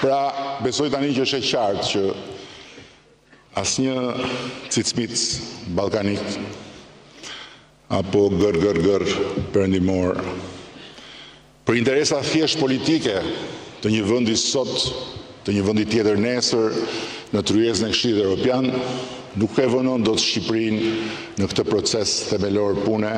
Pra, besoj tani që është e qartë që asnjë cicmic ballkanik apo gër gër gër perëndimor për interesa thjesht politike të një vendi sot të një vendi tjetër nesër në tryezën e Këshillit Europian nuk e vonon dot Shqipërinë në këtë proces themelor pune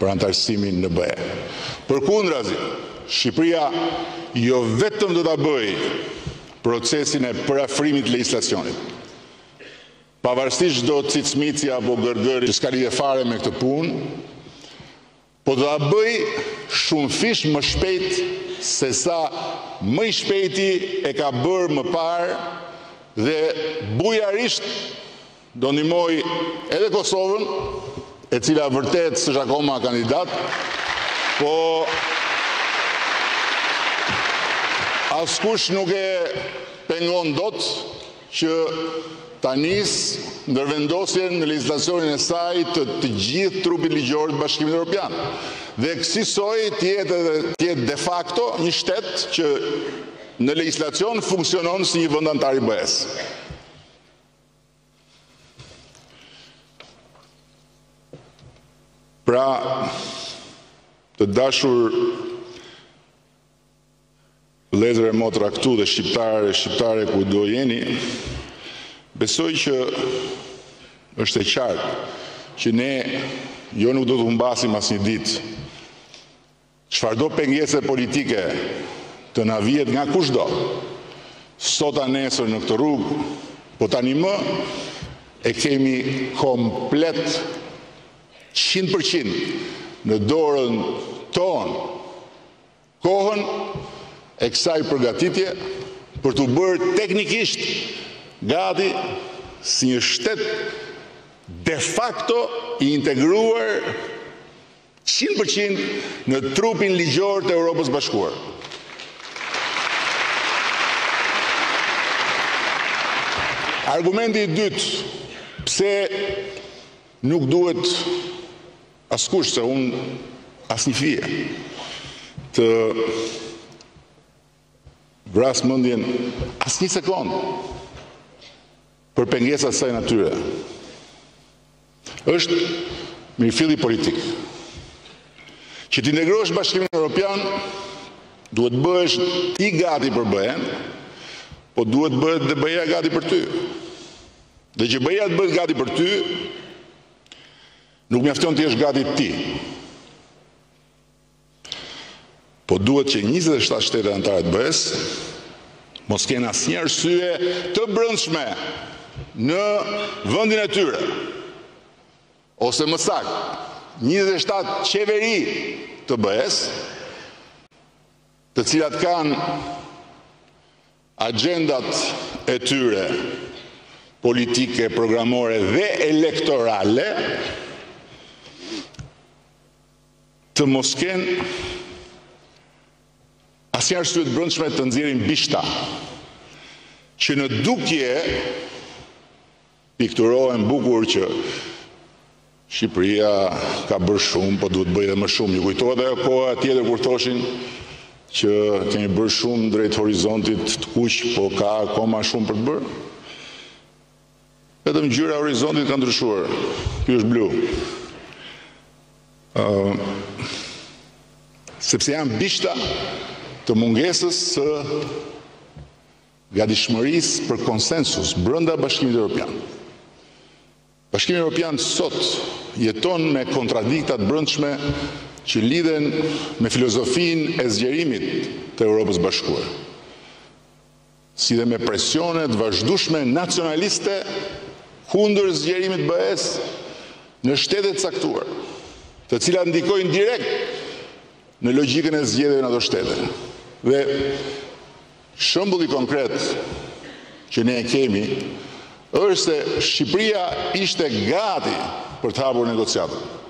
për anëtarësimin në BE. Përkundrazi, Shqipëria jo vetëm do ta bëjë procesin e përafrimit të legjislacionit, pavarësisht çdo cicmici apo gërgëri që s'ka lidhje fare me këtë punë, po do ta bëjë shumëfish më shpejt se sa më i shpejti e ka bërë më parë dhe bujarisht do ndihmojë edhe Kosovën, e cila vërtet s'është akoma kandidat, po askush nuk e pengon dot që ta nisë ndërvendosjen në legjislacionin e saj të të gjithë trupit ligjor të Bashkimit Europian dhe kësisoj të jetë edhe të jetë de facto një shtet që në legjislacion funksionon si një vend anëtar i BE-së. Pra, të dashur Vëllezër e motra këtu dhe shqiptarë e shqiptare kudo jeni, besoj që është e qartë që ne jo nuk do të humbasim asnjë ditë. Çfarëdo pengese politike të na vihet nga kushdo, sot a nesër në këtë rrugë, po tani më e kemi komplet qind për qind në dorën tonë. kohën e kësaj përgatitje për t'u bërë teknikisht gati si një shtet de facto i integruar qind për qind në trupin ligjor të Europës së Bashkuar. Argumenti i dytë pse nuk duhet askush se unë asnjë fije të vrasë mendjen asnjë sekondë për pengesa të kësaj natyre është mirëfilli politik. Që të integrohesh në Bashkimin Europian duhet të bëhesh ti gati për BE-në, po duhet të bëhet dhe BE-ja gati për ty. Dhe që BE-ja të bëhet gati për ty, Nuk mjafton të jesh gati ti, po duhet që njëzet e shtatë shtetet anëtare të BE-së mos kenë asnjë arsye të brendshme në vendin e tyre, ose më saktë, njëzet e shtatë qeveri të BE-së, të cilat kanë Agjendat e tyre politike, programore dhe elektorale të mos kenë asnjë arsye të brendshme të nxjerrin bishta që në dukje Pikturohen bukur që Shqipëria ka bërë shumë, po duhet të bëjë edhe më shumë. Ju kujtohet ajo koha tjetër kur thoshin që kemi bërë shumë drejt horizontit të kuq, po ka akoma shumë për të bërë. Vetëm ngjyra e horizontit ka ndryshuar. Ky është blu. Ë sepse janë bishta të mungesës së gatishmërisë për konsensus brenda Bashkimit Europian. Bashkimi Europian sot jeton me kontradikta të brendshme që lidhen me filozofinë e zgjerimit të Europës së Bashkuar, si dhe me presione të vazhdueshme nacionaliste kundër zgjerimit të BE-së në shtete të caktuara, të cilat ndikojnë direkt në logjikën e zgjedhjeve në ato shtete dhe Shembulli konkret që ne e kemi është se Shqipëria ishte gati për të hapur negociatat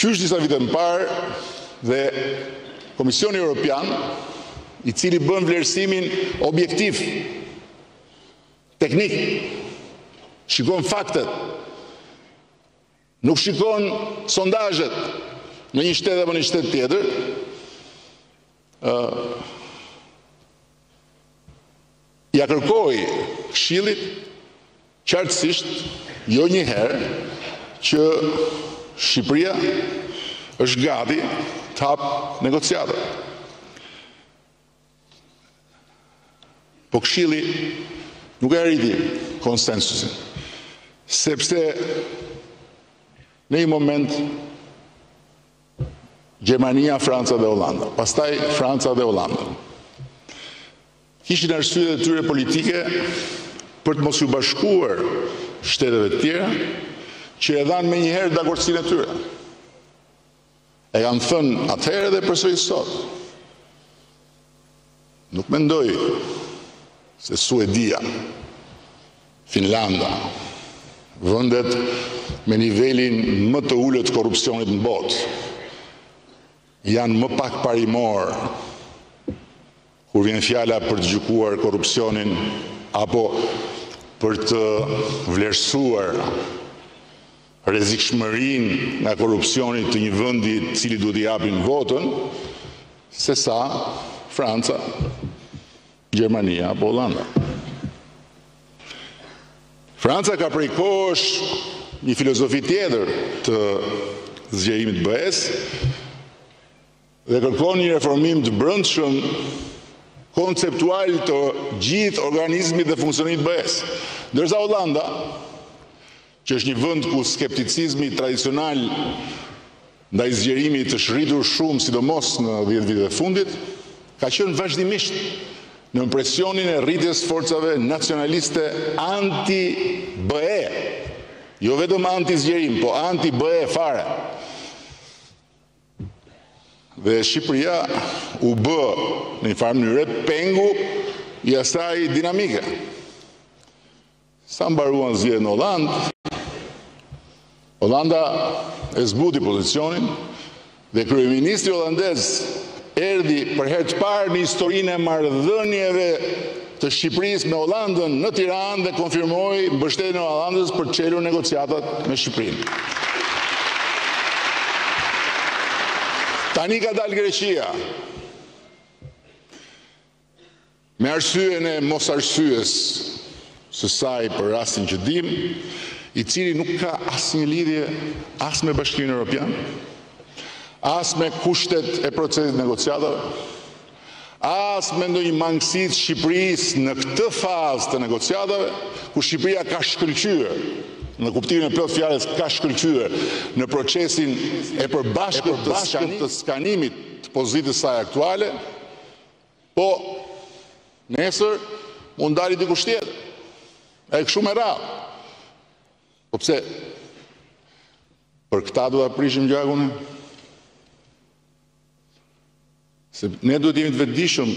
qysh disa vite më parë dhe Komisioni Europian, i cili bën vlerësimin objektiv, teknik, shikon faktet, Nuk shikon sondazhet në një shtet apo në një shtet tjetër. Ë Ia kërkoi Këshillit qartësisht jo një herë që Shqipëria është gati të hapë negociatat. Po këshilli nuk e arriti konsensusin, sepse në një moment Gjermania, Franca dhe Holanda, pastaj Franca dhe Holanda, kishin arsyet e tyre politike për të mos iu bashkuar shteteve të tjera, që e dhanë menjëherë dakordësinë e tyre. E kam thënë atëherë dhe përsëris sot. Nuk mendoj se Suedia, Finlanda, vendet me nivelin më të ulët të korrupsionit në botë janë më pak parimorë Kur vjen fjala për të gjykuar korrupsionin apo për të vlerësuar rrezikshmërinë nga korrupsioni të një vendi të cilit duhet t'i japin votën, se sa Franca, Gjermania apo Holanda. Franca ka prej kohësh një filozofi tjetër të zgjerimit të BE-së, dhe kërkon një reformim të brendshëm konceptual të gjithë organizmit dhe funksionimit të BE-së. Ndërsa Holanda, që është një vend ku skepticizmi tradicional ndaj zgjerimit është rritur shumë, sidomos në dhjetë vitet e fundit, ka qenë vazhdimisht nën presionin e rritjes së forcave nacionaliste anti-BE, jo vetëm anti-zgjerim, po anti-BE fare. Dhe Shqipëria u bë në një farë mënyre pengu i asaj dinamike. Sa mbaruan zgjedhjet në Hollandë, Holanda e zbuti pozicionin dhe kryeministri holandez erdhi për herë të parë në historinë e marrëdhënieve të Shqipërisë me Holandën në Tiranë dhe konfirmoi mbështetjen e Holandës për të çelur negociatat me Shqipërinë. Tani ka dalë Greqia. Me arsyen e mosarsyes së saj për rastin që dimë, i cili nuk ka asnjë lidhje as me Bashkimin Europian, as me kushtet e procesit negociatave, as me ndonjë mangësi të Shqipërisë në këtë fazë të negociatave, ku Shqipëria ka shkëlqyer, në kuptimin e plotë fjalës ka shkëlqyer në procesin e përbashkët të skanimit të pozitës saj aktuale, po nesër mund dali dikush tjetër. E kështu me radhë. Po pse për këtë do ta prishim gjakun? Se ne duhet të jemi të vetëdijshëm,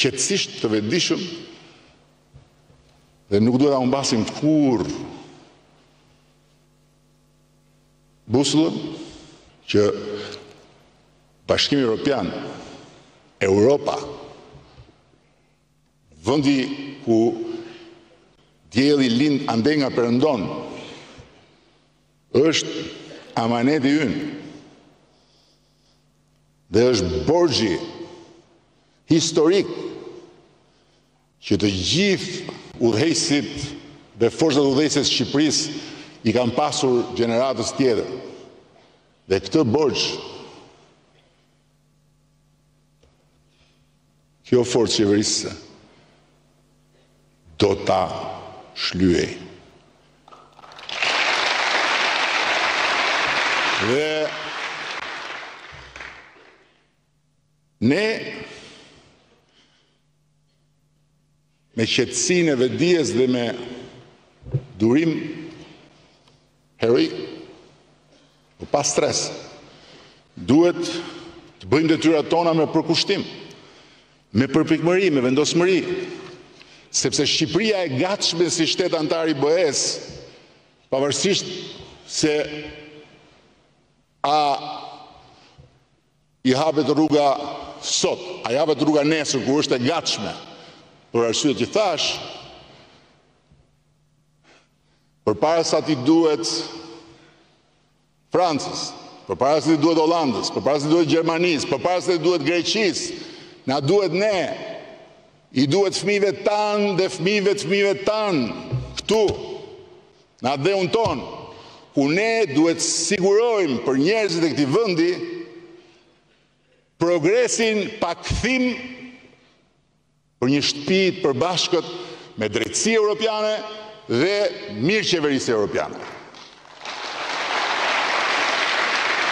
qetësisht të vetëdijshëm dhe nuk duhet ta humbasim kurrë busullën që Bashkimi Europian, Europa, vendi ku dielli lind andej nga perëndon, Është amaneti ynë dhe është borxhi historik që të gjithë udhëheqësit dhe forcat udhëheqëse të Shqipërisë i kanë pasur gjeneratës tjetër. Dhe këtë borxh Kjo forcë qeverisëse do ta shlyejë. Dhe ne Me qetësinë e vetëdijes dhe me durim heroik, po pa stres, duhet të bëjmë detyrat tona me përkushtim, me përpikmëri, me vendosmëri, sepse Shqipëria e gatshme si shtet anëtar i BE-së, pavarësisht se a I hapet rruga sot, a i hapet rruga nesër kur është e gatshme, për arsyet që thash, përpara se t'i duhet Francës, përpara se t'i duhet Holandës, përpara se t'i duhet Gjermanisë, përpara se t'i duhet Greqisë, na duhet ne, i duhet fmijëve tanë dhe fmijëve të fmijëve tanë, këtu, Në atdheun tonë, ku ne duhet të sigurojmë për njerëzit e këtij vendi progresin pa kthim për një shtëpi të përbashkët me drejtësi europiane dhe mirëqeverisje europiane.